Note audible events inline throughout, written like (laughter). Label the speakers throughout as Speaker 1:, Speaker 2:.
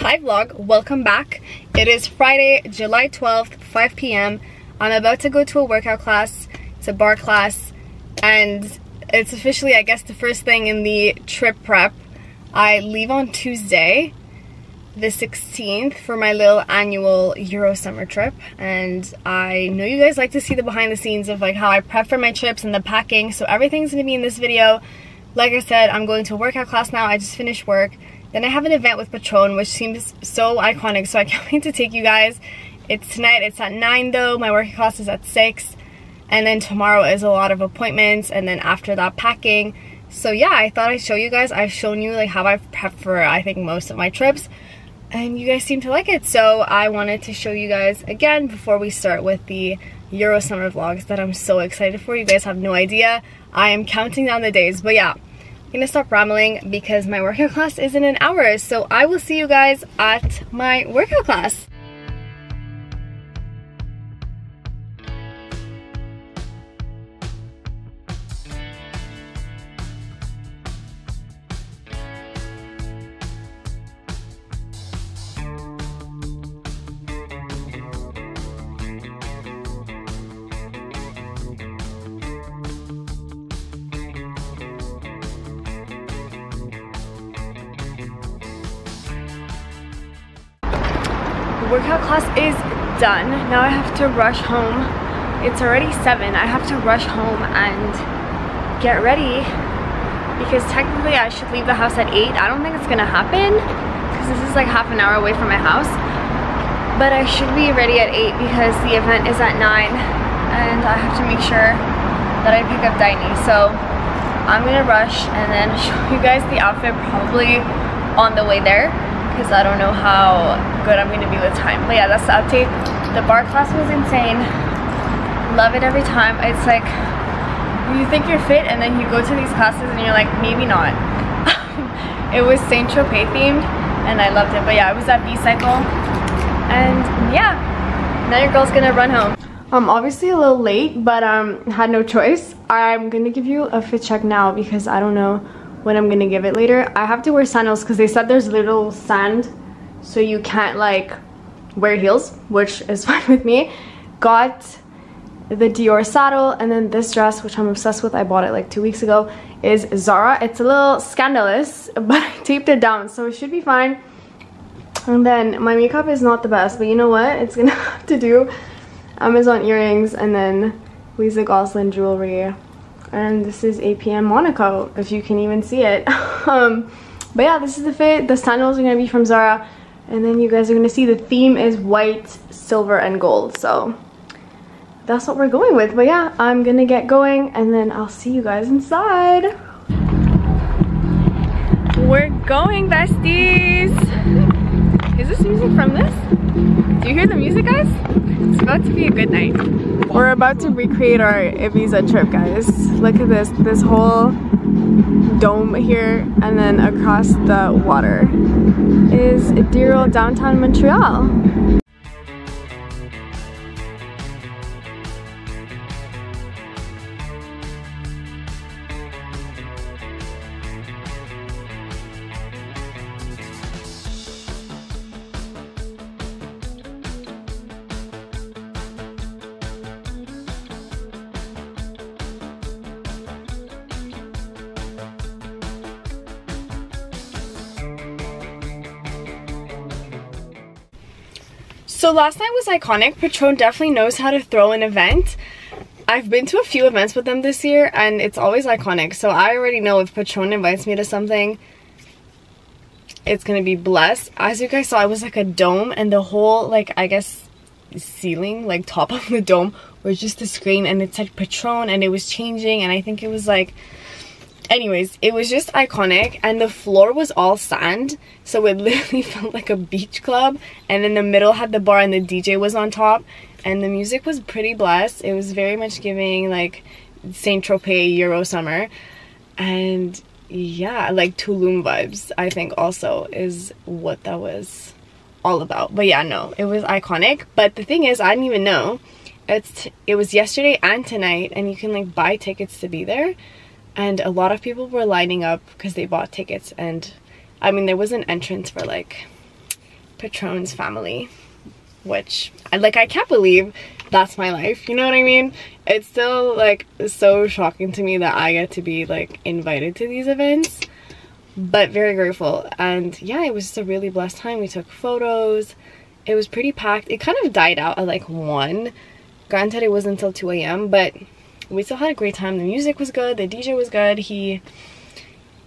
Speaker 1: Hi vlog, welcome back. It is Friday, July 12th, 5 p.m. I'm about to go to a workout class. It's a bar class and it's officially, I guess, the first thing in the trip prep. I leave on Tuesday, the 16th, for my little annual Euro summer trip. And I know you guys like to see the behind the scenes of like how I prep for my trips and the packing. So everything's gonna be in this video. Like I said, I'm going to a workout class now. I just finished work. Then I have an event with Patron, which seems so iconic, so I can't (laughs) wait to take you guys. It's tonight, it's at 9 though, my working class is at 6. And then tomorrow is a lot of appointments, and then after that, packing. So yeah, I thought I'd show you guys. I've shown you like how I've prepped for, I think, most of my trips. And you guys seem to like it, so I wanted to show you guys again before we start with the Euro summer vlogs that I'm so excited for. You guys have no idea. I am counting down the days, but yeah, gonna stop rambling because my workout class is in an hour. So I will see you guys at my workout class. Workout class is done. Now I have to rush home. It's already 7. I have to rush home and get ready because technically I should leave the house at 8. I don't think it's gonna happen because this is like half an hour away from my house. But I should be ready at 8 because the event is at 9 and I have to make sure that I pick up Daini. So I'm gonna rush and then (laughs) show you guys the outfit probably on the way there because I don't know how good I'm gonna be with time. But yeah, that's the update. The bar class was insane. Love it every time. It's like you think you're fit and then you go to these classes and you're like, maybe not. (laughs) it was Saint Tropez themed and I loved it. But yeah, I was at B-Cycle and yeah, now your girl's gonna run home. I'm obviously a little late, but um, had no choice. I'm gonna give you a fit check now because I don't know when I'm gonna give it later. I have to wear sandals because they said there's little sand so you can't like wear heels, which is (laughs) fine with me. Got the Dior saddle and then this dress, which I'm obsessed with, I bought it like two weeks ago, is Zara. It's a little scandalous, (laughs) but I taped it down, so it should be fine. And then my makeup is not the best, but you know what? It's gonna (laughs) have to do. Amazon earrings and then Lisa Gozlan jewelry and this is APM Monaco if you can even see it um, but yeah this is the fit the sandals are gonna be from Zara and then you guys are gonna see the theme is white silver and gold. So that's what we're going with. But yeah I'm gonna get going and then I'll see you guys inside. We're going besties. Is this music from this? Do you hear the music guys? It's about to be a good night. We're about to recreate our Ibiza trip guys. Look at this, this whole dome here and then across the water is Diro downtown Montreal. So last night was iconic. Patron definitely knows how to throw an event. I've been to a few events with them this year and it's always iconic. So I already know if Patron invites me to something, it's gonna be blessed. As you guys saw, it was like a dome and the whole, like, I guess, ceiling, like top (laughs) of the dome was just a screen and it said Patron and it was changing and I think it was like anyways it was just iconic and the floor was all sand so it (laughs) literally felt like a beach club and in the middle had the bar and the dj was on top and the music was pretty blessed. It was very much giving like saint tropez euro summer and yeah like tulum vibes i think also is what that was all about. But yeah no it was iconic but the thing is i didn't even know. It's it was yesterday and tonight and you can like buy tickets to be there and a lot of people were lining up because they bought tickets and I mean there was an entrance for like Patron's family, which I like I can't believe that's my life, you know what I mean? It's still like so shocking to me that I get to be like invited to these events, but very grateful. And yeah, it was just a really blessed time. We took photos. It was pretty packed. It kind of died out at like 1. Granted, it wasn't until 2 a.m., but we still had a great time. The music was good. The DJ was good. He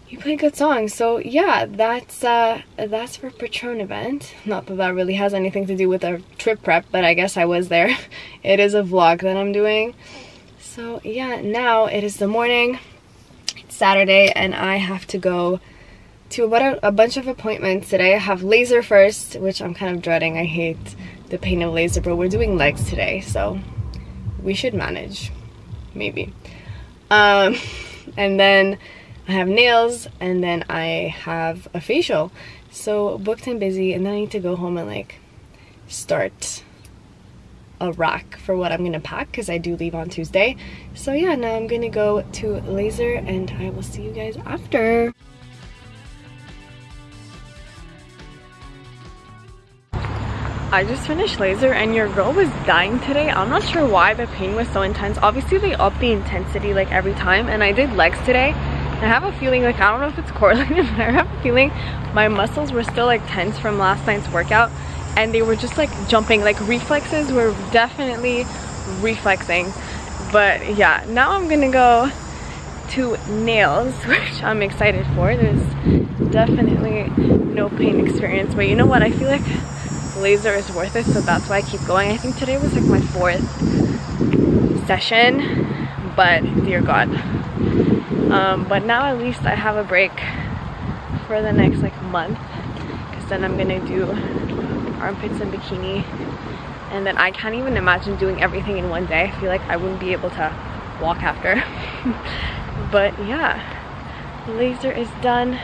Speaker 1: he played good songs. So yeah, that's uh, that's for Patron event. Not that that really has anything to do with our trip prep, but I guess I was there. (laughs) it is a vlog that I'm doing. So yeah, now it is the morning. It's Saturday and I have to go to about a, a bunch of appointments today. I have laser first, which I'm kind of dreading. I hate the pain of laser, but we're doing legs today, so we should manage, maybe. Um, (laughs) and then I have nails and then I have a facial. So booked and busy and then I need to go home and like start a rack for what I'm gonna pack because I do leave on Tuesday. So yeah, now I'm gonna go to laser and I will see you guys after. I just finished laser and your girl was dying today. I'm not sure why the pain was so intense. Obviously they up the intensity like every time and I did legs today I have a feeling, like I don't know if it's (laughs) correlated, but I have a feeling my muscles were still like tense from last night's workout and they were just like jumping, like reflexes were definitely reflexing. But yeah, now I'm gonna go to nails, (laughs) which I'm excited for. There's definitely no pain experience, but you know what? I feel like laser is worth it, so that's why I keep going. I think today was like my fourth session, but dear God, um, but now at least I have a break for the next like month because then I'm gonna do armpits and bikini and then I can't even imagine doing everything in one day. I feel like I wouldn't be able to walk after. (laughs) but yeah, laser is done.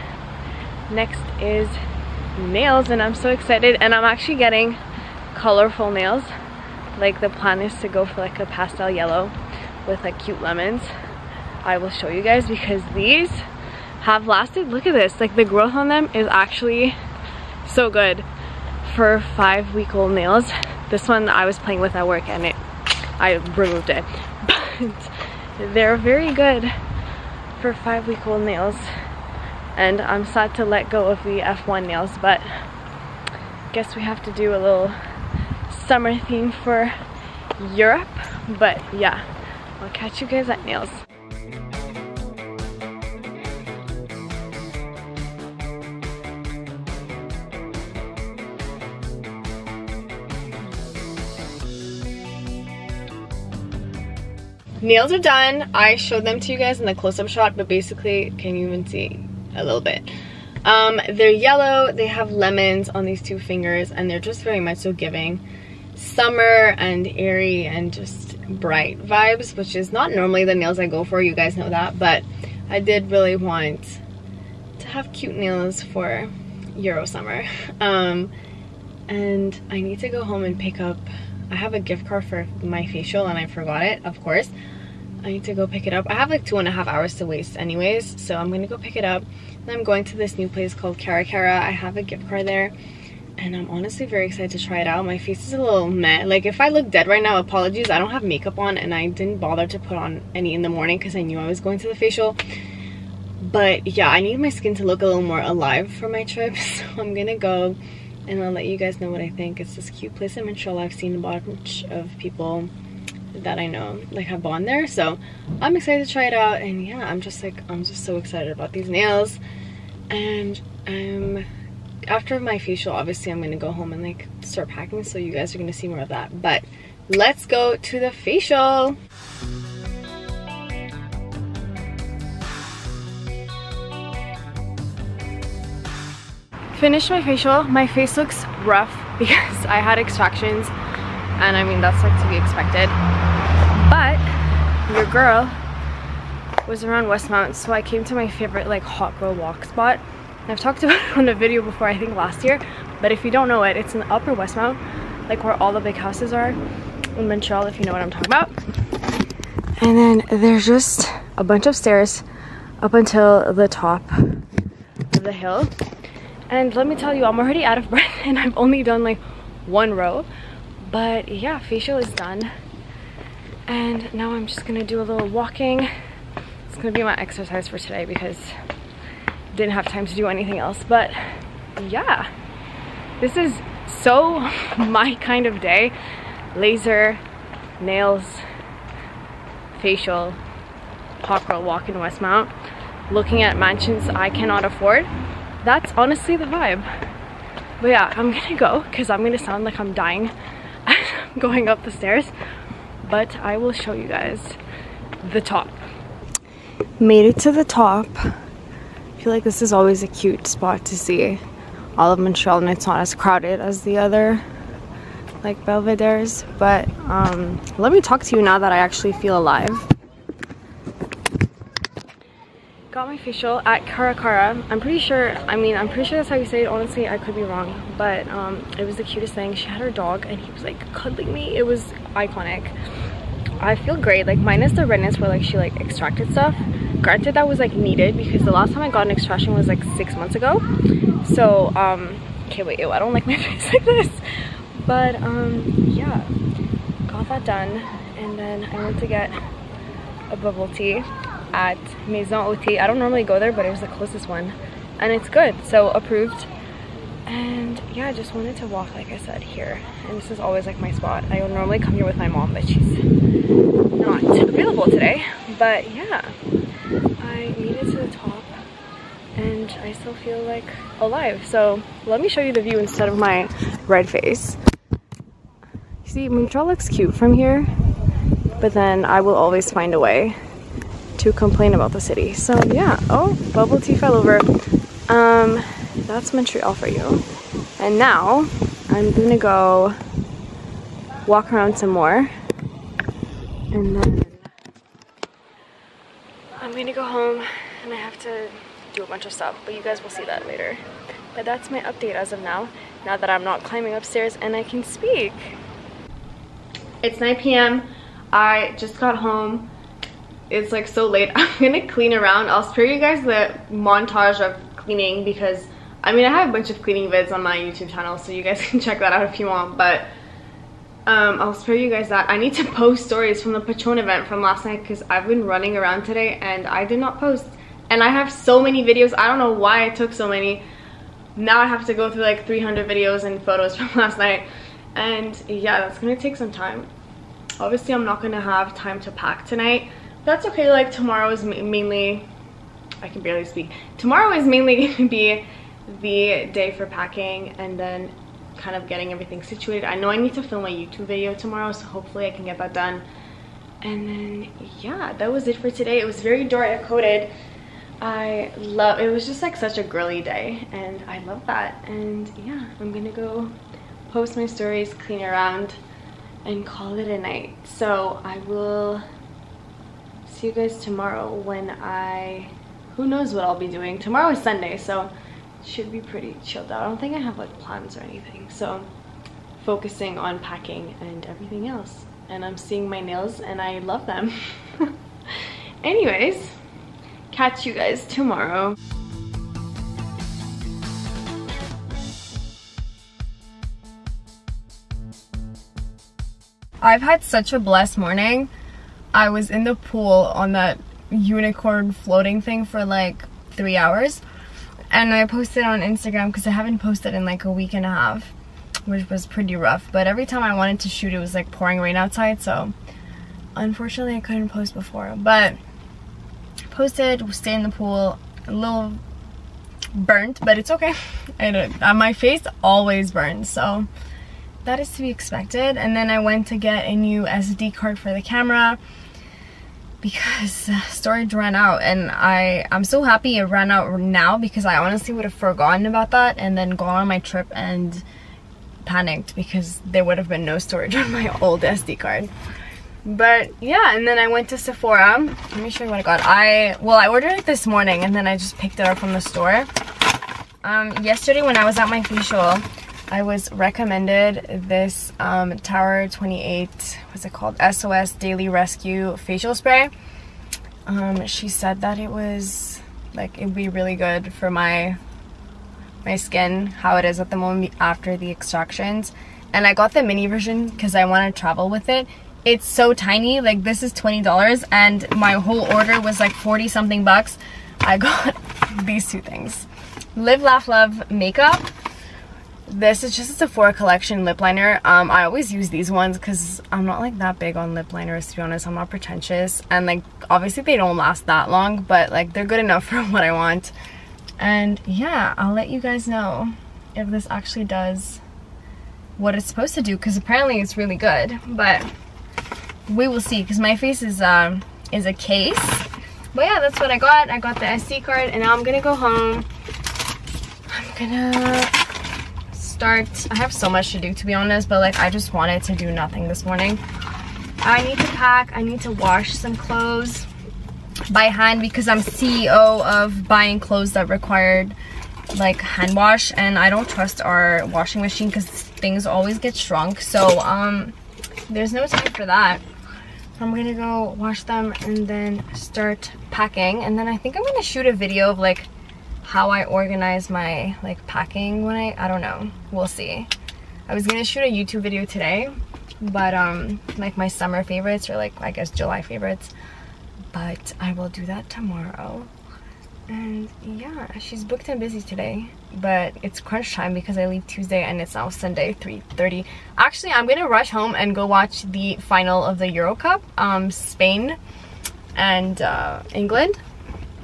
Speaker 1: Next is nails and I'm so excited and I'm actually getting colorful nails. Like the plan is to go for like a pastel yellow with like cute lemons I will show you guys because these have lasted. Look at this, like the growth on them is actually so good for five week old nails. This one I was playing with at work and it, I removed it. (laughs) But they're very good for five week old nails. And I'm sad to let go of the F1 nails, but guess we have to do a little summer theme for Europe. But yeah, I'll catch you guys at nails. nails are done i showed them to you guys in the close-up shot but basically can you even see a little bit um, they're yellow they have lemons on these two fingers and they're just very much so giving summer and airy and just bright vibes which is not normally the nails i go for you guys know that but i did really want to have cute nails for euro summer (laughs) um, and i need to go home and pick up I have a gift card for my facial and I forgot it, of course. I need to go pick it up. I have like two and a half hours to waste anyways, so I'm gonna go pick it up. I'm going to this new place called Cara Cara. I have a gift card there and I'm honestly very excited to try it out. My face is a little meh. Like if I look dead right now, apologies. I don't have makeup on and I didn't bother to put on any in the morning because I knew I was going to the facial. But yeah, I need my skin to look a little more alive for my trip. (laughs) So I'm gonna go and I'll let you guys know what I think. It's this cute place in Montreal. I've seen a bunch of people that I know like have bond there. So I'm excited to try it out. And yeah I'm just like I'm just so excited about these nails. And um after my facial obviously I'm gonna go home and like start packing. So you guys are gonna see more of that. But let's go to the facial. Finished my facial. My face looks rough (laughs) because I had extractions and I mean that's like to be expected. But your girl was around Westmount so I came to my favorite like hot girl walk spot. I've talked (laughs) about it on a video before I think last year. But if you don't know it it's in upper Westmount like where all the big houses are in Montreal if you know what I'm talking about. And then there's just a bunch of stairs up until the top of the hill. And let me tell you, I'm already out of breath (laughs) and I've only done like one row. But yeah, facial is done. And now I'm just gonna do a little walking. It's gonna be my exercise for today because I didn't have time to do anything else. But yeah, this is so (laughs) my kind of day. Laser, nails, facial, girl walk in Westmount, looking at mansions I cannot afford. That's honestly the vibe. But yeah, I'm gonna go because I'm gonna sound like I'm dying (laughs) going up the stairs. But I will show you guys the top. Made it to the top. I feel like this is always a cute spot to see all of Montreal and it's not as crowded as the other like Belvedere's. But um, let me talk to you now that I actually feel alive. Got my facial at Cara. I'm pretty sure, I mean, I'm pretty sure that's how you say it. Honestly, I could be wrong. But um, it was the cutest thing. She had her dog and he was like cuddling me. It was iconic. I feel great. Like minus the redness where like she like extracted stuff. Granted that was like needed because the last time I got an extraction was like six months ago. So, um, okay wait, ew, I don't like my (laughs) face like this. But um, yeah, got that done. And then I went to get a bubble tea at Maison OT. I don't normally go there, but it was the closest one. And it's good, so approved. And yeah, I just wanted to walk, like I said, here. And this is always like my spot. I will normally come here with my mom, but she's not available today. But yeah, I made it to the top and I still feel like alive. So let me show you the view instead of my red face. See, Montreal looks cute from here, but then I will always find a way to complain about the city. So yeah, oh, bubble tea fell over. Um, that's Montreal for you. And now I'm gonna go walk around some more and then I'm gonna go home and I have to do a bunch of stuff, but you guys will see that later. But that's my update as of now, now that I'm not climbing upstairs and I can speak. It's 9 p.m. I just got home it's like so late (laughs) i'm gonna clean around i'll spare you guys the montage of cleaning because i mean i have a bunch of cleaning vids on my youtube channel so you guys (laughs) can check that out if you want but um, I'll spare you guys that. I need to (laughs) post stories from the Patron event from last night because I've been running around today and I did not post. And I have so many videos. I don't know why I took so many. Now I have to go through like 300 videos and photos from last night. And yeah, that's to take some time. Obviously, I'm not to have time to pack tonight that's okay like tomorrow is mainly i can barely speak. Tomorrow is mainly (laughs) going to be the day for packing and then kind of getting everything situated. I know i need to film a youtube video tomorrow so hopefully i can get that done. And then yeah that was it for today. It was very Daria coated i love it was just like such a girly day and i love that. And yeah i'm gonna go post my stories clean around and call it a night. So i will see you guys tomorrow when I, who knows what I'll be doing. Tomorrow is Sunday, so should be pretty chilled out. I don't think I have like plans or anything. So focusing on packing and everything else. And I'm seeing my nails and I love them. (laughs) Anyways, catch you guys tomorrow. I've had such a blessed morning. I was in the pool on that unicorn floating thing for like three hours. And I posted on Instagram because I haven't posted in like a week and a half which was pretty rough. But every time I wanted to shoot it was like pouring rain outside so unfortunately I couldn't post before. But posted stay in the pool a little burnt but it's okay. (laughs) And uh, my face always burns so that is to be expected. And then I went to get a new SD card for the camera because storage ran out and I I'm so happy it ran out now because I honestly would have forgotten about that and then gone on my trip and panicked because there would have been no storage (laughs) on my old SD card. But yeah and then I went to Sephora. Let me show you what I got. I well I ordered it this morning and then I just picked it up from the store. Um, yesterday when I was at my facial I was recommended this um, Tower 28, what's it called? SOS Daily Rescue Facial Spray. Um, she said that it was, like, it'd be really good for my my skin how it is at the moment after the extractions. And I got the mini version because I want to travel with it. It's so tiny like this is $20 and my whole order was like 40 something bucks. I got (laughs) these two things. Live Laugh Love makeup this is just a Sephora collection lip liner. Um, I always use these ones because I'm not like that big on lip liners to be honest. I'm not pretentious and like obviously they don't last that long but like they're good enough (laughs) for what I want. And yeah, I'll let you guys know if this actually does what it's supposed to do because apparently it's really good but we will see because my face is um is a case but yeah that's what I got I got the SD card and now I'm gonna go home I'm gonna start. I have so much to do to be honest but like I just wanted to do nothing this morning. I need to pack. I need to wash some clothes by hand because I'm CEO of buying clothes that required like hand wash and I don't trust our washing machine because things always get shrunk. So um there's no time for that. I'm gonna go wash them and then start packing and then I think I'm gonna shoot a video of like how I organize my like packing when I, I don't know, we'll see. I was gonna shoot a YouTube video today, but um, like my summer favorites or like I guess July favorites, but I will do that tomorrow. And yeah, she's booked and busy today, but it's crunch time because I leave Tuesday and it's now Sunday 3.30. Actually, I'm gonna rush home and go watch the final of the Euro Cup, um, Spain and uh, England,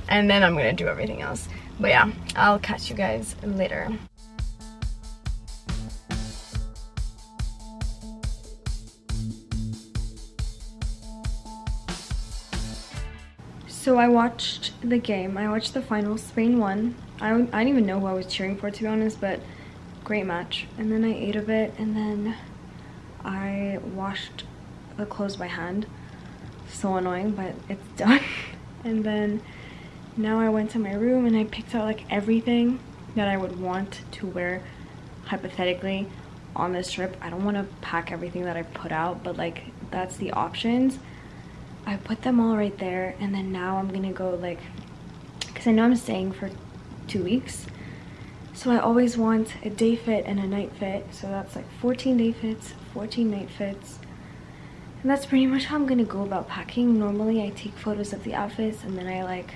Speaker 1: and then I'm gonna do everything else. But yeah, I'll catch you guys later. So I watched the game. I watched the final. Spain won. I, I didn't even know who I was cheering for to be honest, but great match. And then I ate a bit and then I washed the clothes by hand. So annoying, but it's (laughs) done. and then now I went to my room and I picked out like everything that I would want to wear hypothetically on this trip. I don't want to pack everything that I put out, but like that's the options. I put them all right there and then now I'm gonna go like, because I know I'm staying for two weeks. So I always want a day fit and a night fit. So that's like 14 day fits, 14 night fits. And that's pretty much how I'm gonna go about packing. Normally I take photos of the outfits and then I like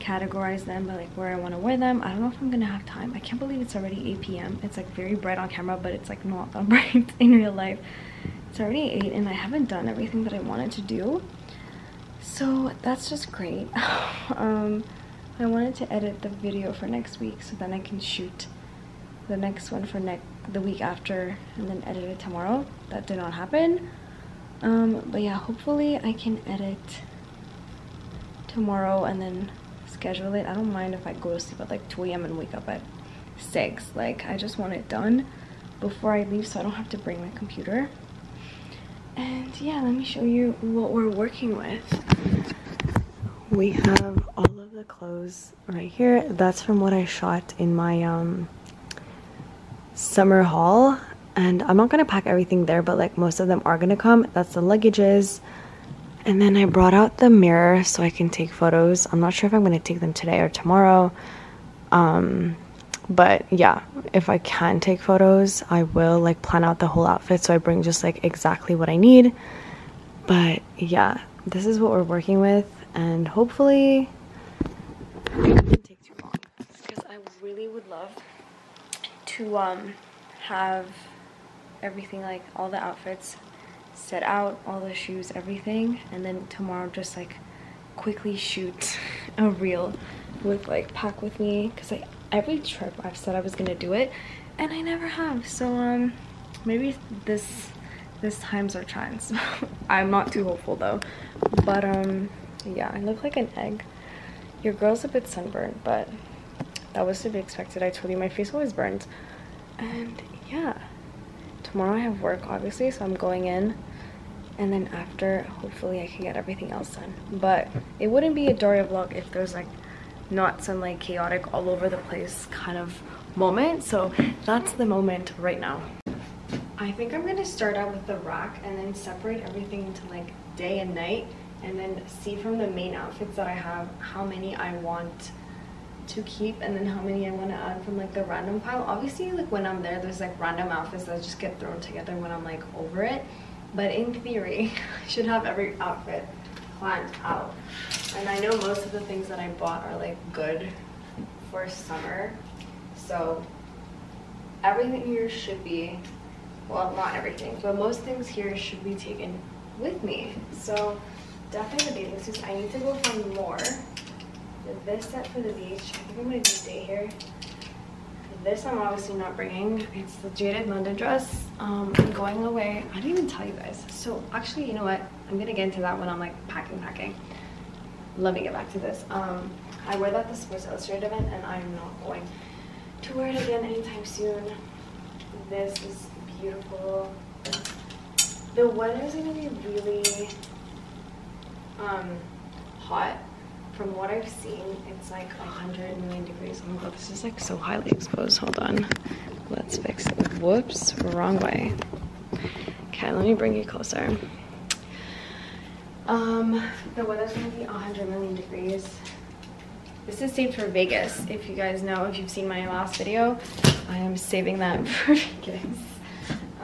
Speaker 1: categorize them by like where I want to wear them. I don't know if I'm gonna have time. I can't believe it's already 8 p.m. It's like very bright on camera, but it's like not that (laughs) bright in real life. It's already 8 and I haven't done everything that I wanted to do. So that's just great. (laughs) um, I wanted to edit the video for next week so then I can shoot the next one for next the week after and then edit it tomorrow. That did not happen. Um, but yeah, hopefully I can edit tomorrow and then schedule it. I don't mind if I go to sleep at like 2 a.m. and wake up at 6. Like, I just want it done before I leave so I don't have to bring my computer. And yeah, let me show you what we're working with. We have all of the clothes right here. That's from what I shot in my um, summer haul. And I'm not going to pack everything there, but like most of them are going to come. That's the luggages. And then I brought out the mirror so I can take photos. I'm not sure if I'm going to take them today or tomorrow. Um, but yeah, if I can take photos, I will like plan out the whole outfit so I bring just like exactly what I need. But yeah, this is what we're working with and hopefully it doesn't take too long because I really would love to um have everything like all the outfits set out all the shoes everything and then tomorrow just like quickly shoot (laughs) a reel with like pack with me because like every trip I've said I was gonna do it and I never have. So um maybe this this time's our chance (laughs) I'm not too hopeful though. But um yeah I look like an egg. Your girl's a bit sunburned but that was to be expected. I told you my face always burns. And yeah tomorrow I have work obviously so I'm going in and then after hopefully I can get everything else done but it wouldn't be a Daria vlog if there's like not some like chaotic all over the place kind of moment so that's the moment right now I think I'm gonna start out with the rack and then separate everything into like day and night and then see from the main outfits that I have how many I want to keep and then how many I want to add from like the random pile. Obviously like when I'm there there's like random outfits that just get thrown together when I'm like over it. But in theory (laughs) I should have every outfit planned out. And I know most of the things that I bought are like good for summer. So everything here should be, well not everything, but most things here should be taken with me. So definitely the bathing suits. I need to go find more this set for the beach. I think I'm gonna just stay here. This I'm obviously not bringing. It's the Jaded London dress. Um, I'm going away. I didn't even tell you guys. So actually, you know what? I'm gonna get into that when I'm like packing, packing. Let me get back to this. Um, I wear that at the Sports Illustrated event and I'm not going to wear it again anytime soon. This is beautiful. The weather is gonna be really um, hot from what I've seen, it's like 100 million degrees. Oh my god, this is like so highly exposed. Hold on. Let's fix it. Whoops, wrong way. Okay, let me bring you closer. Um, the weather's gonna be 100 million degrees. This is saved for Vegas. If you guys know, if you've seen my last video, I am saving that (laughs) for Vegas.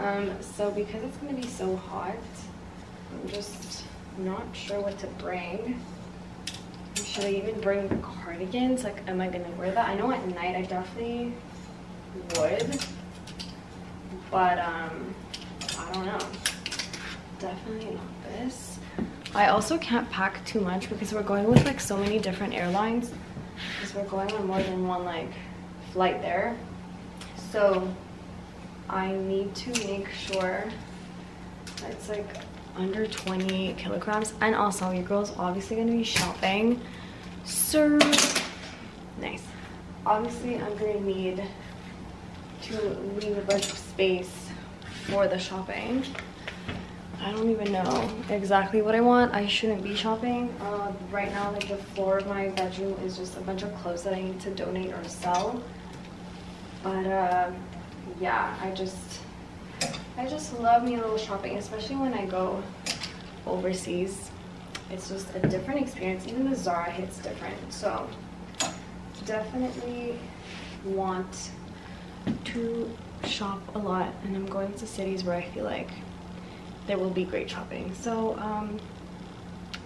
Speaker 1: Um, so because it's gonna be so hot, I'm just not sure what to bring. Should I even bring cardigans? Like, am I gonna wear that? I know at night I definitely would, but um, I don't know. Definitely not this. I also can't pack too much because we're going with like so many different airlines because we're going on more than one like flight there. So I need to make sure it's like under 20 kilograms and also your girl's obviously going to be shopping so nice. Obviously i'm going to need to leave a bunch of space for the shopping. I don't even know exactly what i want. I shouldn't be shopping. Uh, right now like the floor of my bedroom is just a bunch of clothes that i need to donate or sell. But uh, yeah i just I just love me a little shopping, especially when I go overseas. It's just a different experience. Even the Zara hits different. So definitely want to shop a lot and I'm going to cities where I feel like there will be great shopping. So um,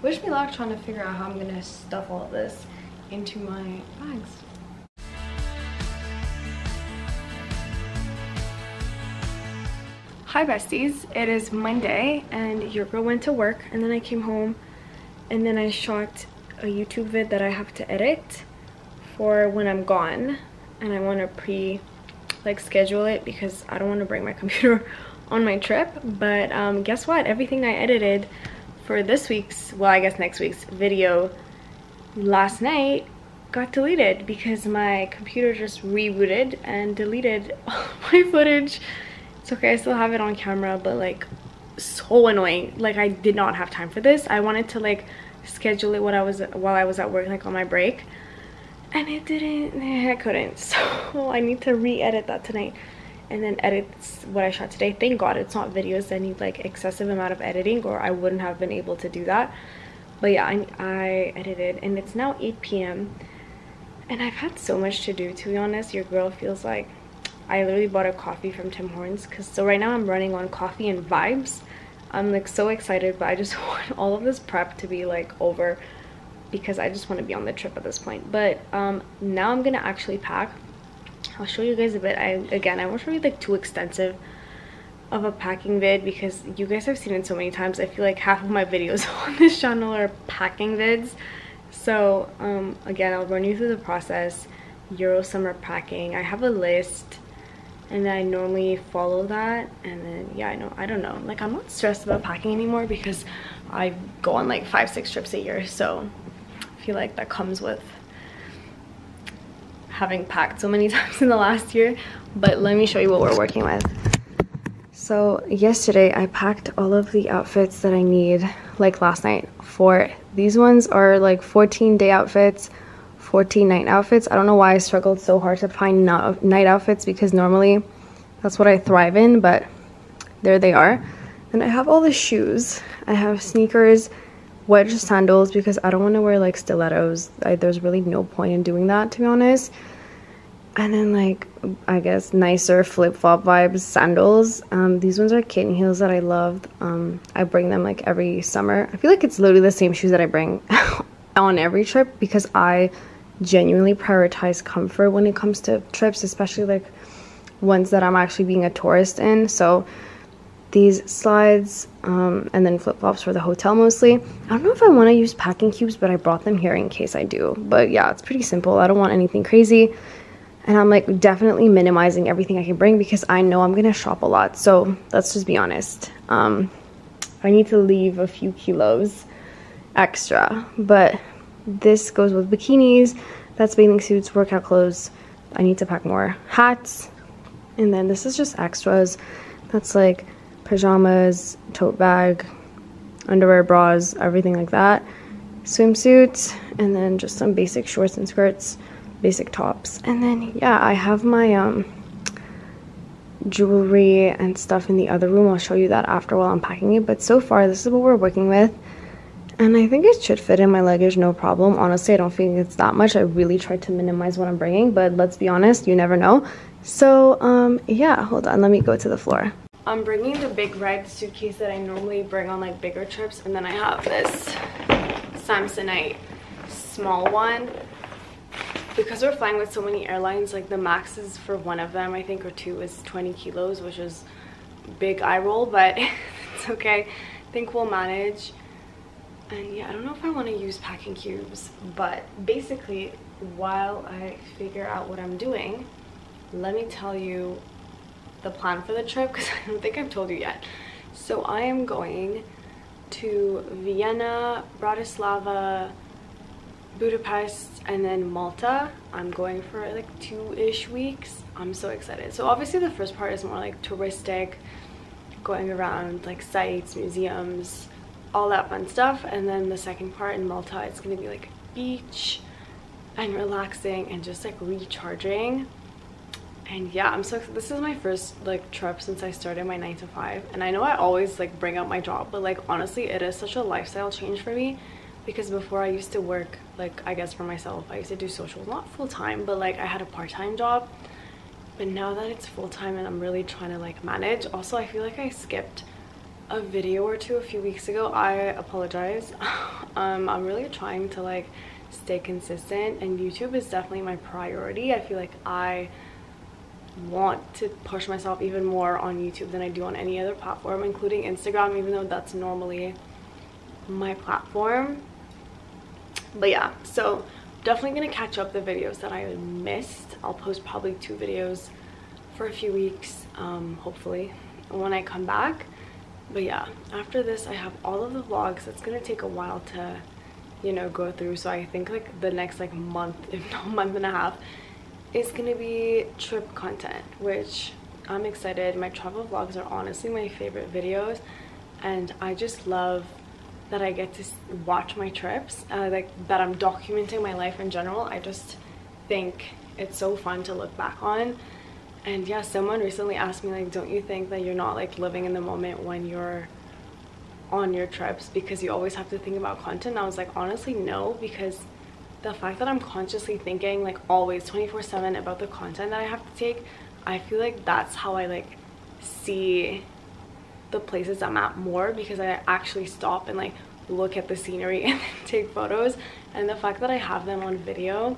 Speaker 1: wish me luck trying to figure out how I'm gonna stuff all of this into my bags. Hi besties, it is Monday and your girl went to work and then I came home and then I shot a YouTube vid that I have to edit for when I'm gone and I want to pre like schedule it because I don't want to bring my (laughs) computer on my trip but um, guess what everything I edited for this week's well I guess next week's video last night got deleted because my computer just rebooted and deleted all (laughs) my footage it's okay, I still have it on camera, but like so annoying. Like I did not have time for this. I wanted to like schedule it what I was while I was at work, like on my break. And it didn't, eh, I couldn't. (laughs) So I need to re-edit that tonight and then edit what I shot today. Thank God it's not videos that need like excessive amount of editing or I wouldn't have been able to do that. But yeah, I, I edited and it's now 8 p.m. And I've had so much to do, to be honest. Your girl feels like I literally bought a coffee from Tim Hortons because so right now I'm running on coffee and vibes. I'm like so excited but I just (laughs) want all of this prep to be like over because I just want to be on the trip at this point. But um, now I'm gonna actually pack. I'll show you guys a bit. I Again, I won't show you like too extensive of a packing vid because you guys have seen it so many times. I feel like half of my videos (laughs) on this channel are packing vids. So um, again, I'll run you through the process. Euro summer packing. I have a list and then I normally follow that and then yeah I know I don't know. Like I'm not stressed about packing anymore because I go on like five six trips a year. So I feel like that comes with having packed so many (laughs) times in the last year. But let me show you what we're working with. So yesterday I packed all of the outfits that I need like last night. For these ones are like 14 day outfits 14 night outfits. I don't know why I struggled so hard to find night outfits because normally that's what I thrive in, but there they are. And I have all the shoes. I have sneakers, wedge sandals because I don't want to wear like stilettos. I, there's really no point in doing that to be honest. And then like I guess nicer flip-flop vibes sandals. Um, these ones are kitten heels that I loved. Um, I bring them like every summer. I feel like it's literally the same shoes that I bring (laughs) on every trip because I genuinely prioritize comfort when it comes to trips, especially like ones that I'm actually being a tourist in. So these slides um, and then flip-flops for the hotel mostly. I don't know if I want to use packing cubes, but I brought them here in case I do. But yeah, it's pretty simple. I don't want anything crazy. And I'm like definitely minimizing everything I can bring because I know I'm going to shop a lot. So let's just be honest. Um, I need to leave a few kilos extra. But this goes with bikinis. That's bathing suits, workout clothes. I need to pack more hats. And then this is just extras. That's like pajamas, tote bag, underwear, bras, everything like that. Swimsuits, and then just some basic shorts and skirts, basic tops. And then, yeah, I have my um, jewelry and stuff in the other room. I'll show you that after while I'm packing it. But so far, this is what we're working with. And I think it should fit in my luggage no problem. Honestly, I don't think it's that much. I really tried to minimize what I'm bringing, but let's be honest, you never know. So, um, yeah, hold on. Let me go to the floor. I'm bringing the big red suitcase that I normally bring on like bigger trips and then I have this Samsonite small one because we're flying with so many airlines like the max is for one of them I think or two is 20 kilos which is big eye roll but (laughs) it's okay I think we'll manage and yeah I don't know if I want to use packing cubes but basically while I figure out what I'm doing let me tell you the plan for the trip because (laughs) I don't think I've told you yet. So I am going to Vienna, Bratislava, Budapest, and then Malta. I'm going for like two-ish weeks. I'm so excited. So obviously the first part is more like touristic, going around like sites, museums, all that fun stuff. And then the second part in Malta, it's gonna be like beach and relaxing and just like recharging and yeah i'm so this is my first like trip since i started my nine to five and i know i always like bring up my job but like honestly it is such a lifestyle change for me because before i used to work like i guess for myself i used to do social not full-time but like i had a part-time job but now that it's full-time and i'm really trying to like manage also i feel like i skipped a video or two a few weeks ago i apologize (laughs) um i'm really trying to like stay consistent and youtube is definitely my priority i feel like i want to push myself even more on YouTube than I do on any other platform, including Instagram, even though that's normally my platform. But yeah, so definitely gonna catch up the videos that I missed. I'll post probably two videos for a few weeks, um, hopefully, when I come back. But yeah, after this, I have all of the vlogs. It's gonna take a while to, you know, go through. So I think like the next like month, (laughs) if not month and a half, is gonna be trip content which i'm excited my travel vlogs are honestly my favorite videos and i just love that i get to watch my trips uh, like that i'm documenting my life in general i just think it's so fun to look back on and yeah someone recently asked me like don't you think that you're not like living in the moment when you're on your trips because you always have to think about content? I was like honestly no because the fact that I'm consciously thinking like always 24 7 about the content that I have to take I feel like that's how I like see the places I'm at more because I actually stop and like look at the scenery (laughs) and take photos. And the fact that I have them on video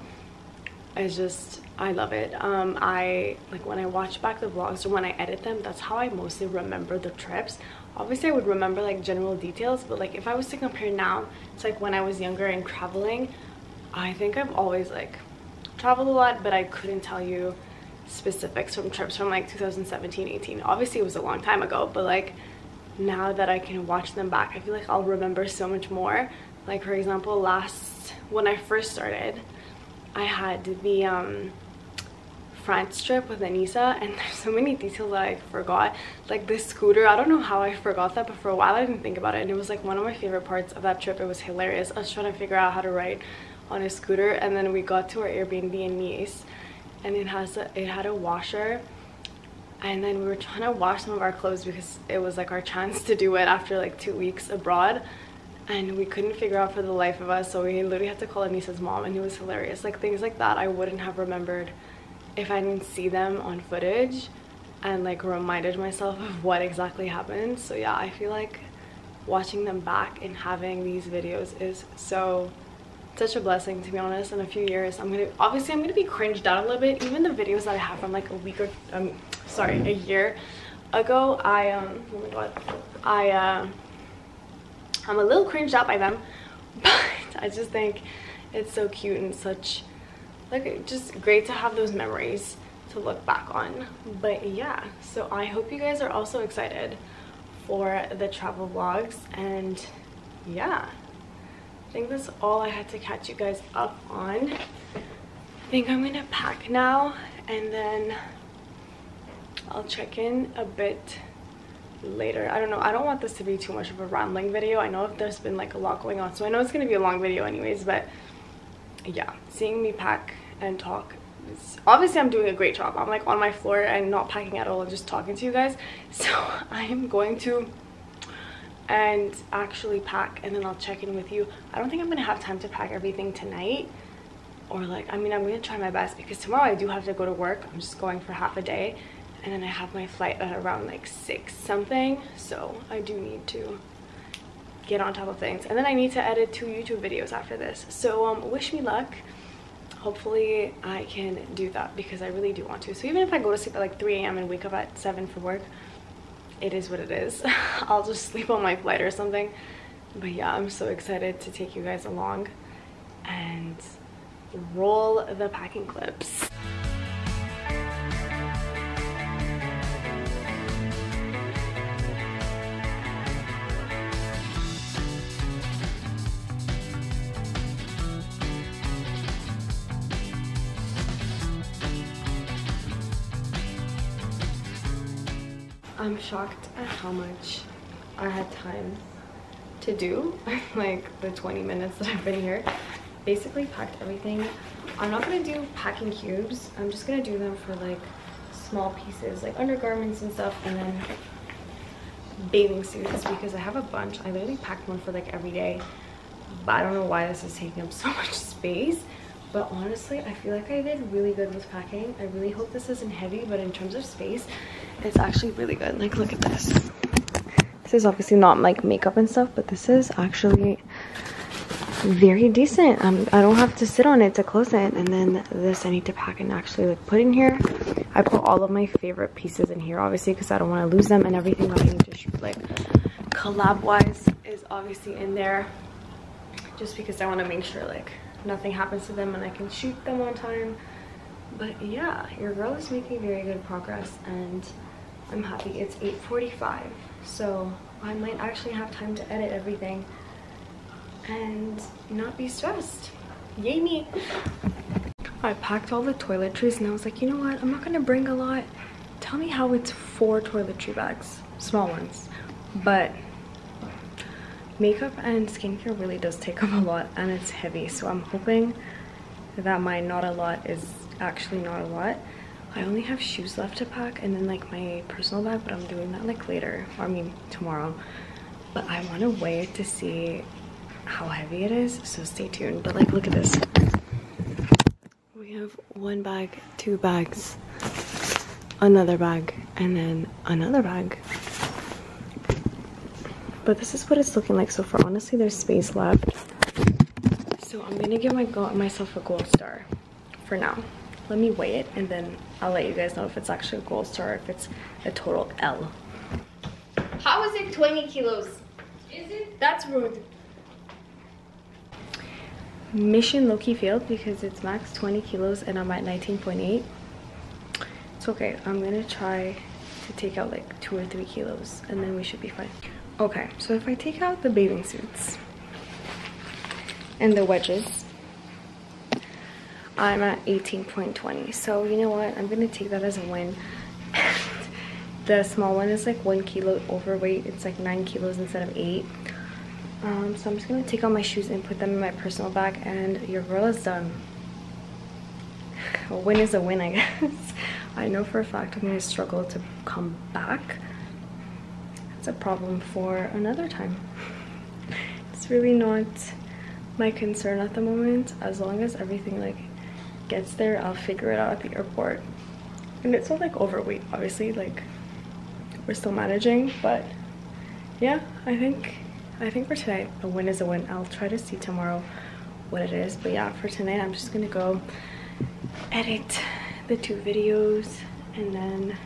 Speaker 1: is just I love it um I like when I watch back the vlogs or when I edit them that's how I mostly remember the trips obviously I would remember like general details but like if I was to compare now it's like when I was younger and traveling I think I've always like traveled a lot, but I couldn't tell you specifics from trips from like 2017, 18. Obviously it was a long time ago, but like now that I can watch them back, I feel like I'll remember so much more. Like for example, last, when I first started, I had the um, France trip with Anissa and (laughs) there's so many details that I forgot. Like this scooter, I don't know how I forgot that, but for a while I didn't think about it. And it was like one of my favorite parts of that trip. It was hilarious. I was trying to figure out how to ride on a scooter and then we got to our Airbnb in Nice and it has a, it had a washer and then we were trying to wash some of our clothes because it was like our chance to do it after like two weeks abroad and we couldn't figure out for the life of us so we literally had to call Anissa's mom and it was hilarious. Like things like that I wouldn't have remembered if I didn't see them on footage and like reminded myself of what exactly happened. So yeah I feel like watching them back and having these videos is so such a blessing to be honest in a few years. I'm gonna obviously i'm gonna be cringed out a little bit. Even the videos that i have from like a week or um sorry a year ago i um oh my god i uh i'm a little cringed out by them (laughs) but i just think it's so cute and such like just great to have those memories to look back on but yeah so i hope you guys are also excited for the travel vlogs and yeah I think that's all I had to catch you guys up on. I think I'm gonna pack now and then I'll check in a bit later. I don't know. I don't want this to be too much of a rambling video. I know if there's been like a lot going on. So I know it's going to be a long video anyways. But yeah, seeing me pack and talk. Obviously, I'm doing a great job. I'm like on my floor and not packing at all and just talking to you guys. (laughs) So I'm going to and actually pack and then I'll check in with you. I don't think I'm gonna have time to pack everything tonight or like, I mean, I'm gonna try my best because tomorrow I do have to go to work. I'm just going for half a day and then I have my flight at around like six something. So I do need to get on top of things. And then I need to edit two YouTube videos after this. So um, wish me luck. Hopefully I can do that because I really do want to. So even if I go to sleep at like 3 a.m. and wake up at 7 for work, it is what it is. (laughs) I'll just sleep on my flight or something. But yeah, I'm so excited to take you guys along and roll the packing clips. Shocked at how much I had time to do (laughs) like the 20 minutes that I've been here. Basically packed everything. I'm not gonna do packing cubes. I'm just gonna do them for like small pieces like undergarments and stuff and then bathing suits because I have a bunch. I literally packed one for like every day. But I don't know why this is taking up so (laughs) much space but honestly i feel like i did really good with packing. I really hope this isn't heavy but in terms of space it's actually really good. Like look at this. This is obviously not like makeup and stuff but this is actually very decent. Um, i don't have to sit on it to close it. And then this i need to pack and actually like put in here. I put all of my favorite pieces in here obviously because i don't want to lose them and everything that i need to shoot like collab wise is obviously in there just because i want to make sure like nothing happens to them and I can shoot them on time. But yeah, your girl is making very good progress and I'm happy. It's 8.45, so I might actually have time to edit everything and not be stressed. Yay me! I packed all the toiletries and I was like, you know what? I'm not gonna bring a lot. Tell me how it's four toiletry bags, small ones. But makeup and skincare really does take up a lot and it's heavy so i'm hoping that my not a lot is actually not a lot. I only have shoes left to pack and then like my personal bag but i'm doing that like later. Or i mean tomorrow. But i want to weigh it to see how heavy it is so stay tuned. But like look at this. We have one bag two bags another bag and then another bag but this is what it's looking like so far. Honestly there's space left. So i'm gonna give my myself a gold star for now. Let me weigh it and then i'll let you guys know if it's actually a gold star or if it's a total l. How is it 20 kilos? Is it? That's rude. Mission low-key failed because it's max 20 kilos and i'm at 19.8 it's okay. I'm gonna try to take out like two or three kilos and then we should be fine Okay, so if I take out the bathing suits and the wedges, I'm at 18.20. So you know what? I'm gonna take that as a win. (laughs) the small one is like one kilo overweight. It's like nine kilos instead of eight. Um, so I'm just gonna take out my shoes and put them in my personal bag and your girl is done. (sighs) A win is a win, I (laughs) guess. I know for a fact I'm gonna struggle to come back it's a problem for another time. It's really not my concern at the moment. As long as everything like gets there, I'll figure it out at the airport. And it's not like overweight, obviously, like we're still managing, but yeah, I think I think for tonight a win is a win. I'll try to see tomorrow what it is. But yeah, for tonight I'm just gonna go edit the two videos and then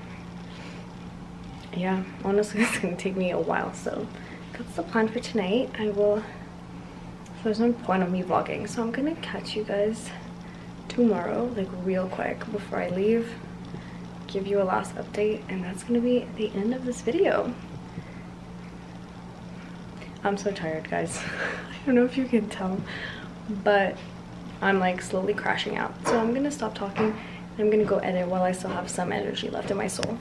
Speaker 1: yeah, honestly (laughs) it's gonna take me a while. So that's the plan for tonight. I will there's no point of me vlogging so i'm gonna catch you guys tomorrow like real quick before i leave give you a last update and that's gonna be the end of this video i'm so tired guys (laughs) i don't know if you can tell but i'm like slowly crashing out so i'm gonna stop talking i'm gonna go edit while i still have some energy left in my soul